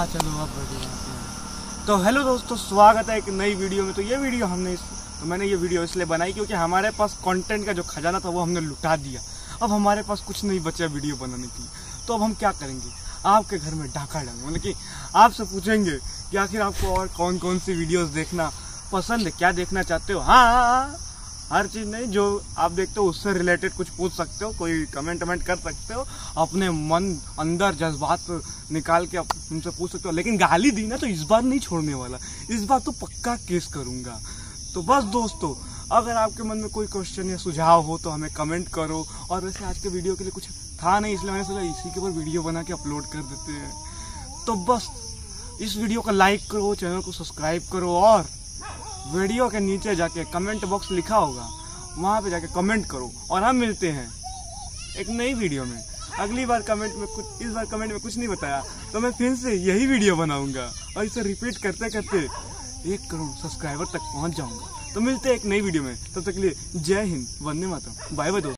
हाँ चलो अब बढ़िया तो हेलो दोस्तों, स्वागत है एक नई वीडियो में। तो ये वीडियो हमने इस तो मैंने ये वीडियो इसलिए बनाई क्योंकि हमारे पास कंटेंट का जो खजाना था वो हमने लुटा दिया। अब हमारे पास कुछ नहीं बचा वीडियो बनाने के तो अब हम क्या करेंगे? आपके घर में डाका डालेंगे मतलब कि आपसे पूछेंगे कि आखिर आपको और कौन कौन सी वीडियोस देखना पसंद है? क्या देखना चाहते हो? हाँ हाँ हाँ। हर चीज़ नहीं, जो आप देखते हो, उससे रिलेटेड कुछ पूछ सकते हो, कोई कमेंट वमेंट कर सकते हो, अपने मन अंदर जज्बात निकाल के उनसे पूछ सकते हो। लेकिन गाली दी ना तो इस बार नहीं छोड़ने वाला। इस बार तो पक्का केस करूँगा। तो बस दोस्तों, अगर आपके मन में कोई क्वेश्चन या सुझाव हो तो हमें कमेंट करो। और वैसे आज के वीडियो के लिए कुछ था नहीं, इसलिए मैंने सोचा इसी के ऊपर वीडियो बना के अपलोड कर देते हैं। तो बस, इस वीडियो को लाइक करो, चैनल को सब्सक्राइब करो और वीडियो के नीचे जाके कमेंट बॉक्स लिखा होगा, वहाँ पे जाके कमेंट करो और हम मिलते हैं एक नई वीडियो में। अगली बार कमेंट में कुछ, इस बार कमेंट में कुछ नहीं बताया तो मैं फिर से यही वीडियो बनाऊँगा और इसे रिपीट करते करते एक करोड़ सब्सक्राइबर तक पहुँच जाऊँगा। तो मिलते हैं एक नई वीडियो में, तब तो तक के लिए जय हिंद, वंदे मातरम बाय बाय दोस्तों